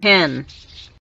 ten.